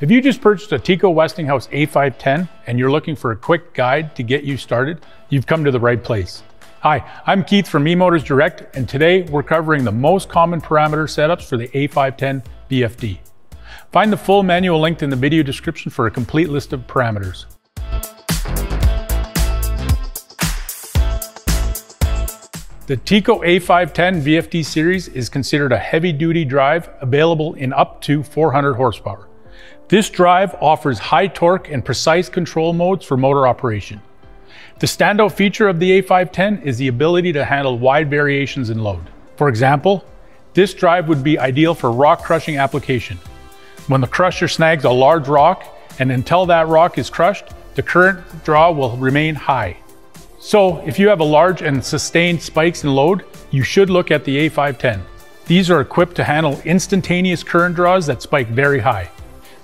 If you just purchased a TECO Westinghouse A510 and you're looking for a quick guide to get you started, you've come to the right place. Hi, I'm Keith from eMotors Direct, and today we're covering the most common parameter setups for the A510 VFD. Find the full manual linked in the video description for a complete list of parameters. The TECO A510 VFD series is considered a heavy-duty drive available in up to 400 horsepower. This drive offers high torque and precise control modes for motor operation. The standout feature of the A510 is the ability to handle wide variations in load. For example, this drive would be ideal for rock crushing application. When the crusher snags a large rock, and until that rock is crushed, the current draw will remain high. So if you have a large and sustained spikes in load, you should look at the A510. These are equipped to handle instantaneous current draws that spike very high.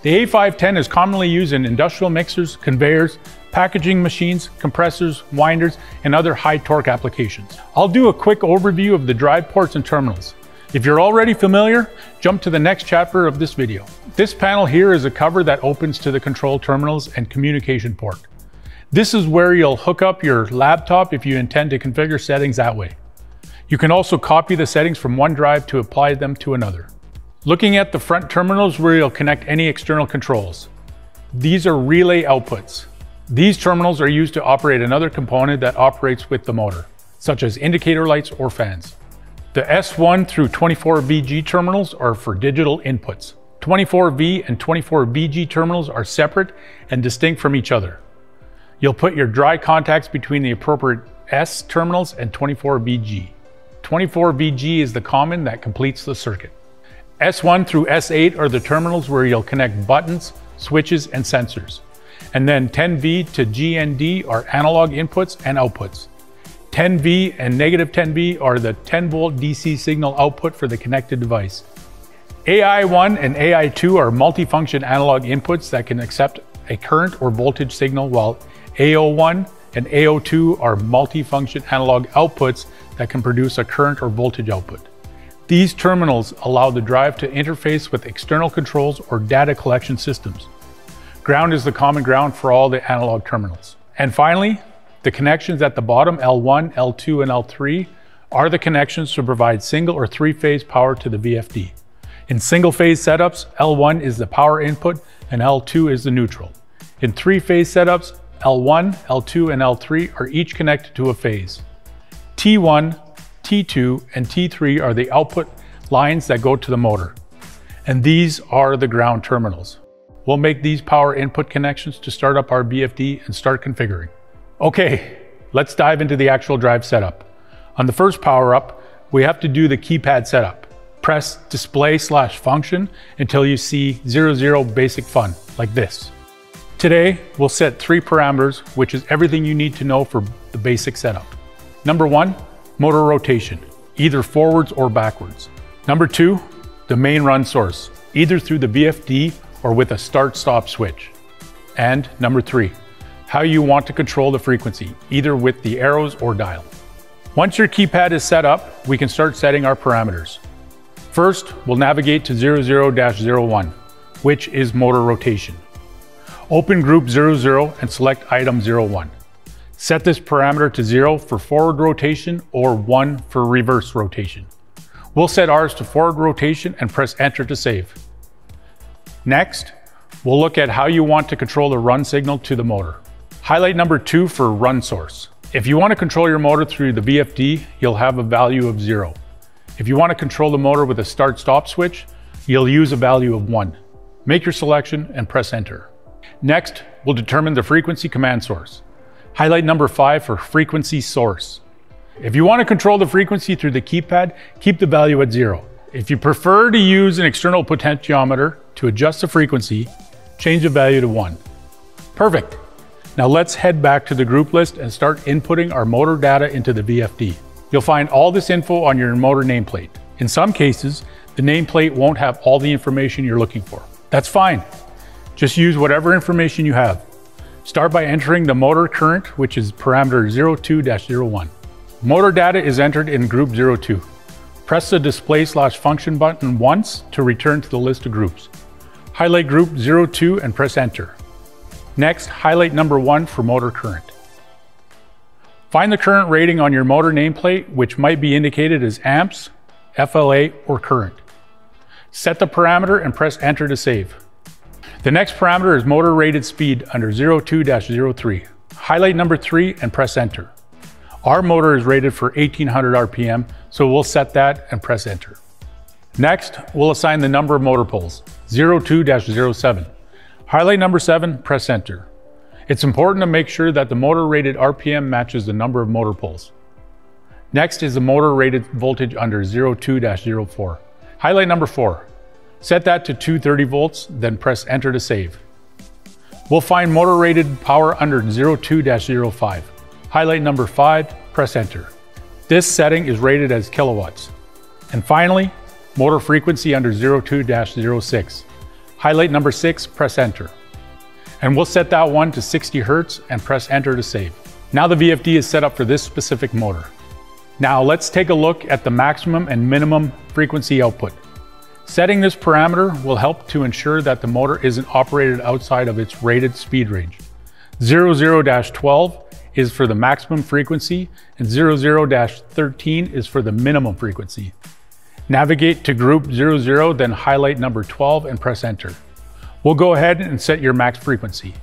The A510 is commonly used in industrial mixers, conveyors, packaging machines, compressors, winders, and other high torque applications. I'll do a quick overview of the drive ports and terminals. If you're already familiar, jump to the next chapter of this video. This panel here is a cover that opens to the control terminals and communication port. This is where you'll hook up your laptop if you intend to configure settings that way. You can also copy the settings from one drive to apply them to another. Looking at the front terminals where you'll connect any external controls. These are relay outputs. These terminals are used to operate another component that operates with the motor, such as indicator lights or fans. The S1 through 24VG terminals are for digital inputs. 24V and 24VG terminals are separate and distinct from each other. You'll put your dry contacts between the appropriate S terminals and 24VG. 24VG is the common that completes the circuit. S1 through S8 are the terminals where you'll connect buttons, switches, and sensors. And then 10V to GND are analog inputs and outputs. 10V and negative 10V are the 10 volt DC signal output for the connected device. AI1 and AI2 are multifunction analog inputs that can accept a current or voltage signal, while AO1 and AO2 are multifunction analog outputs that can produce a current or voltage output. These terminals allow the drive to interface with external controls or data collection systems. Ground is the common ground for all the analog terminals. And finally, the connections at the bottom, L1, L2, and L3, are the connections to provide single or three-phase power to the VFD. In single-phase setups, L1 is the power input and L2 is the neutral. In three-phase setups, L1, L2, and L3 are each connected to a phase. T1, T2, and T3 are the output lines that go to the motor. And these are the ground terminals. We'll make these power input connections to start up our VFD and start configuring. Okay, let's dive into the actual drive setup. On the first power up, we have to do the keypad setup. Press display slash function until you see 00 basic fun, like this. Today, we'll set three parameters, which is everything you need to know for the basic setup. Number one, motor rotation, either forwards or backwards. Number two, the main run source, either through the VFD or with a start-stop switch. And number three, how you want to control the frequency, either with the arrows or dial. Once your keypad is set up, we can start setting our parameters. First, we'll navigate to 00-01, which is motor rotation. Open group 00 and select item 01. Set this parameter to zero for forward rotation or one for reverse rotation. We'll set ours to forward rotation and press enter to save. Next, we'll look at how you want to control the run signal to the motor. Highlight number two for run source. If you want to control your motor through the VFD, you'll have a value of zero. If you want to control the motor with a start-stop switch, you'll use a value of one. Make your selection and press enter. Next, we'll determine the frequency command source. Highlight number five for frequency source. If you want to control the frequency through the keypad, keep the value at zero. If you prefer to use an external potentiometer to adjust the frequency, change the value to one. Perfect. Now let's head back to the group list and start inputting our motor data into the VFD. You'll find all this info on your motor nameplate. In some cases, the nameplate won't have all the information you're looking for. That's fine. Just use whatever information you have. Start by entering the motor current, which is parameter 02-01. Motor data is entered in group 02. Press the display slash function button once to return to the list of groups. Highlight group 02 and press enter. Next, highlight number one for motor current. Find the current rating on your motor nameplate, which might be indicated as amps, FLA, or current. Set the parameter and press enter to save. The next parameter is motor rated speed under 02-03. Highlight number three and press enter. Our motor is rated for 1800 RPM, so we'll set that and press enter. Next, we'll assign the number of motor poles, 02-07. Highlight number seven, press enter. It's important to make sure that the motor rated RPM matches the number of motor poles. Next is the motor rated voltage under 02-04. Highlight number four. Set that to 230 volts, then press enter to save. We'll find motor rated power under 02-05. Highlight number five, press enter. This setting is rated as kilowatts. And finally, motor frequency under 02-06. Highlight number six, press enter. And we'll set that one to 60 Hertz and press enter to save. Now the VFD is set up for this specific motor. Now let's take a look at the maximum and minimum frequency output. Setting this parameter will help to ensure that the motor isn't operated outside of its rated speed range. 00-12 is for the maximum frequency and 00-13 is for the minimum frequency. Navigate to group 00, then highlight number 12 and press enter. We'll go ahead and set your max frequency.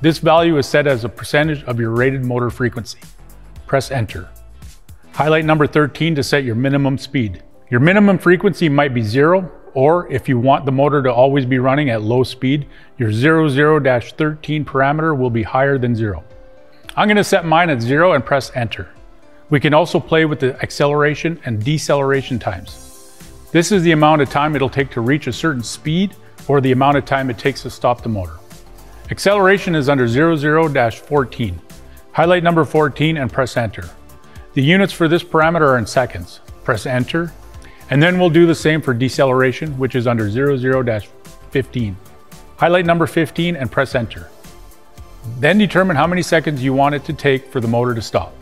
This value is set as a percentage of your rated motor frequency. Press enter. Highlight number 13 to set your minimum speed. Your minimum frequency might be zero, or if you want the motor to always be running at low speed, your 00-13 parameter will be higher than zero. I'm gonna set mine at zero and press enter. We can also play with the acceleration and deceleration times. This is the amount of time it'll take to reach a certain speed or the amount of time it takes to stop the motor. Acceleration is under 00-14. Highlight number 14 and press enter. The units for this parameter are in seconds. Press enter, and then we'll do the same for deceleration, which is under 00-15. Highlight number 15 and press enter. Then determine how many seconds you want it to take for the motor to stop.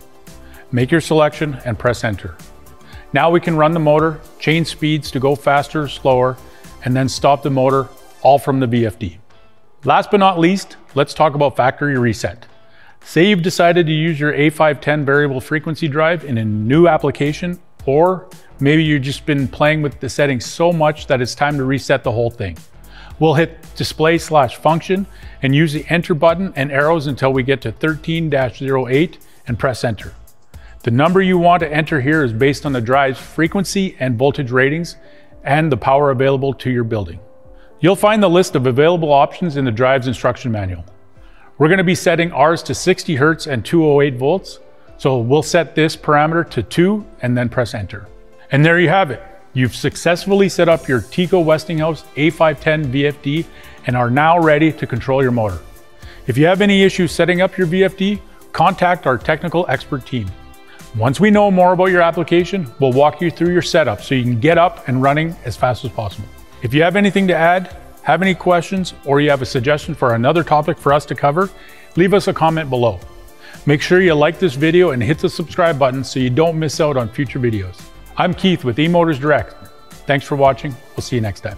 Make your selection and press enter. Now we can run the motor, change speeds to go faster, or slower, and then stop the motor all from the VFD. Last but not least, let's talk about factory reset. Say you've decided to use your A510 variable frequency drive in a new application, or maybe you've just been playing with the settings so much that it's time to reset the whole thing. We'll hit display slash function and use the enter button and arrows until we get to 13-08 and press enter. The number you want to enter here is based on the drive's frequency and voltage ratings and the power available to your building. You'll find the list of available options in the drive's instruction manual. We're going to be setting ours to 60 Hertz and 208 volts, so we'll set this parameter to 2 and then press enter. And there you have it. You've successfully set up your TECO Westinghouse A510 VFD and are now ready to control your motor. If you have any issues setting up your VFD, contact our technical expert team. Once we know more about your application, we'll walk you through your setup so you can get up and running as fast as possible. If you have anything to add, have any questions, or you have a suggestion for another topic for us to cover, leave us a comment below. Make sure you like this video and hit the subscribe button so you don't miss out on future videos. I'm Keith with eMotors Direct. Thanks for watching. We'll see you next time.